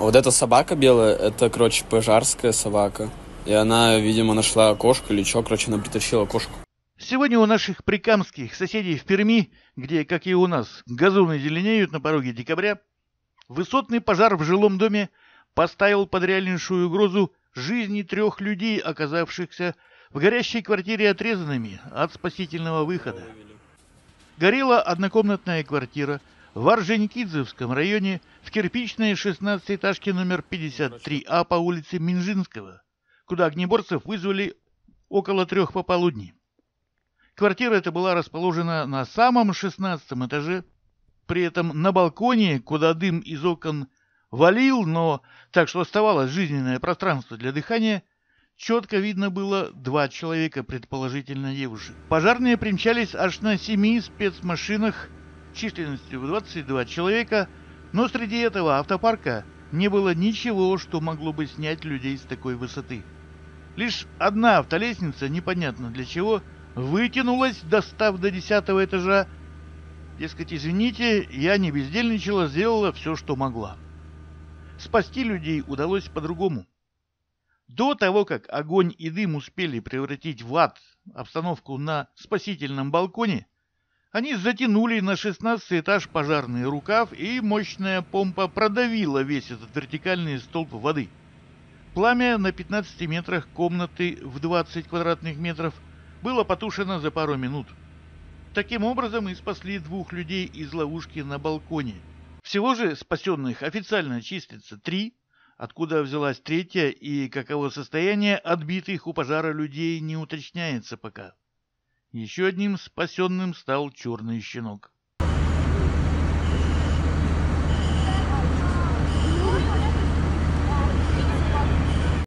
Вот эта собака белая, это, короче, пожарская собака. И она, видимо, нашла кошку или что, короче, она притащила кошку. Сегодня у наших прикамских соседей в Перми, где, как и у нас, газоны зеленеют на пороге декабря, высотный пожар в жилом доме поставил под реальнейшую угрозу жизни трех людей, оказавшихся в горящей квартире отрезанными от спасительного выхода. Горела однокомнатная квартира в Орджоникидзевском районе в кирпичной 16-этажке номер 53А по улице Минжинского, куда огнеборцев вызвали около трех пополудни. Квартира эта была расположена на самом шестнадцатом этаже, при этом на балконе, куда дым из окон валил, но так что оставалось жизненное пространство для дыхания, четко видно было два человека, предположительно девушек. Пожарные примчались аж на семи спецмашинах численностью в 22 человека, но среди этого автопарка не было ничего, что могло бы снять людей с такой высоты. Лишь одна автолестница, непонятно для чего, вытянулась, достав до десятого этажа. Дескать, извините, я не бездельничала, сделала все, что могла. Спасти людей удалось по-другому. До того, как огонь и дым успели превратить в ад обстановку на спасительном балконе, они затянули на шестнадцатый этаж пожарный рукав, и мощная помпа продавила весь этот вертикальный столб воды. Пламя на 15 метрах комнаты в 20 квадратных метров – было потушено за пару минут. Таким образом и спасли двух людей из ловушки на балконе. Всего же спасенных официально числится три, откуда взялась третья и каково состояние отбитых у пожара людей не уточняется пока. Еще одним спасенным стал черный щенок.